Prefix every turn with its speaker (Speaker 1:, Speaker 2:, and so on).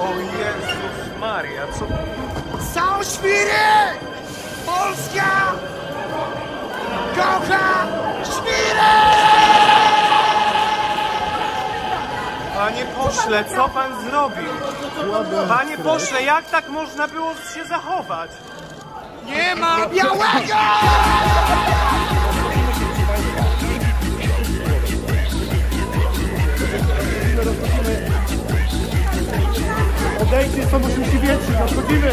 Speaker 1: O Jezus Maria, co...
Speaker 2: Są świry! Polska kocha świry!
Speaker 1: Panie pośle, co pan zrobił? Panie pośle, jak tak można było się zachować?
Speaker 2: Nie ma białego!
Speaker 3: Odejdźcie stąd, musimy się wietrzyć, odchodzimy!